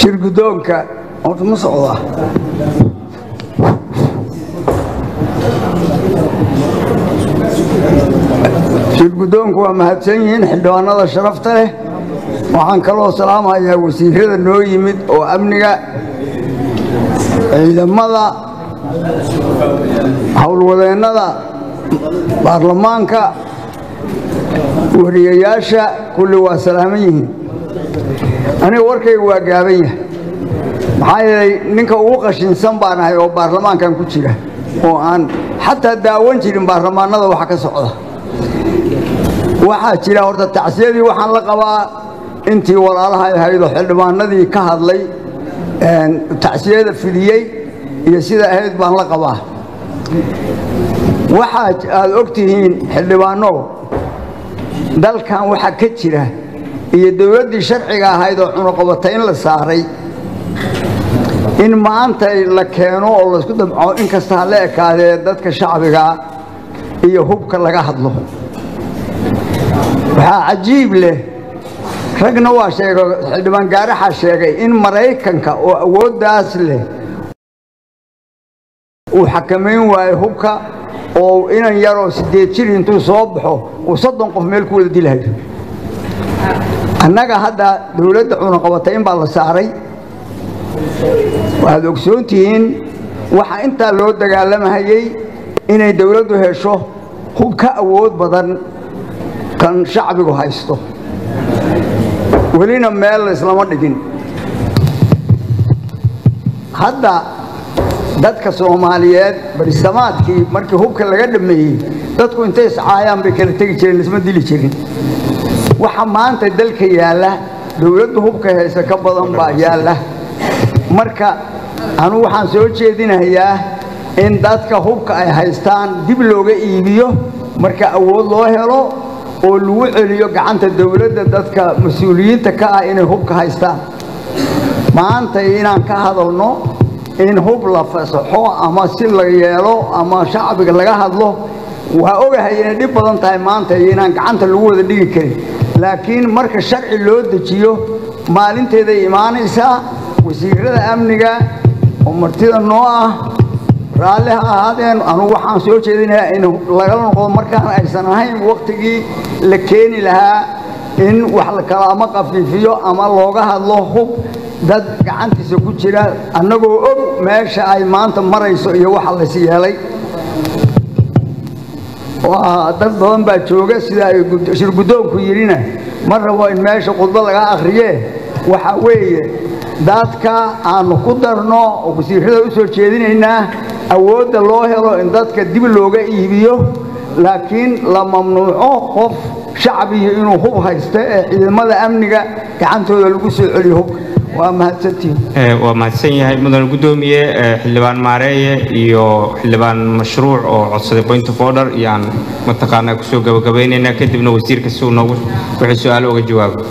shir guddoonka horta ma socdaa shir guddoonku waa mahadsan yihiin xildhibaanada sharafta leh. Waxaan kaloo salaamayaa wasiirada noo yimid oo amniga ciidamada howlwadeennada baarlamaanka wariyayaasha kulli waa salaaman yihiin aniga warkayga waa gaaban yahay. Maxaa yeelay ninka ugu qashinsan baan ahay oo baarlamaankan ku jira oo aan xataa daawan jirin baarlamaanada waxa ka socda. Waxaa jira horta tacsiyadii waxaan la qabaa intii walaalaha ahayd oo xildhibaanadii ka hadlay tacsiyada fidiyey iyo sida ahayd baan la qabaa. Waxaa aad og tihiin xildhibaano dalkan waxaa ka jira iyo dowladdii sharciga ahayd oo cunuqabatayn la saaray. In maanta la keeno oo laysku damco in kasta la ekaadee dadka shacbiga iyo hubka laga hadlo. Waxaa cajiib leh. Ragna waa sheega xildhibaan gaaraxa sheegay in maraykanka oo awooddaas leh uu xakamayn waayo hubka oo inan yaroo siddeed jir intuu soo baxo uu soddon qof meel ku wada dilahayo annaga hadda dowladda cunaqabatayn baa la saaray. Waxaad ogsoon tihiin waxaa intaa loo dagaalamahayey inay dowladdu hesho hub ka awood badan kan shacbigu haysto. Welina meel laislama dhigin. Hadda dadka soomaaliyeed barisamaadkii markii hubka laga dhammeeyey dadku intay iscaayaan bay kala tegi jireen isma dili jirin waxa maanta dalka yaalla dowladdu hubka hayse ka badan baa yaalla. Marka anugu waxaan soo jeedinayaa in dadka hubka ay haystaan dib looga iibiyo marka awood loo helo oo lagu celiyo gacanta dowladda dadka mas'uuliyiinta ka ah inay hubka haystaan. Maanta inaan ka hadalno in hub la fasaxo ama si la yeelo ama shacbiga laga hadlo waa ogahay inay dhib badan tahay maanta iyo inaan gacanta lagu wada dhigi karin laakiin marka sharci loo dejiyo maalinteeday imaanaysaa wasiirada amniga oo martida noo ah raalli ha ahaadeen anugu waxaan soo jeedinayaa in lagala noqdo markaan aysan ahayn wakhtigii la keeni lahaa in wax la kala ama qafiifiyo ama looga hadlo hub dad gacantiisa ku jira annagoo og meesha ay maanta marayso iyo waxa lays yeelay dad badan baa jooga sida ay shir guddoonku yidhina ma rabo in meesha khudbo laga akhriyee waxa weeye dadka aanu ku darno oo wasiirada u soo jeedinaynaa awoodda loo helo in dadka dib looga iibiyo laakiin la mamnuuco qof shacbihi inuu hub haysto ee ciidamada amniga gacantooda lagu soo celiyo hubka mahadsantihin waa mahadsan yahay mudane guddoomiye xildhibaan maareeye iyo xildhibaan mashruuc oo codsaday point of order. Iyaan mataqaanaa ku soo gabagabaynaynaa kadibna wasiirka si uu noogu wixii su'aalo uga jawaabo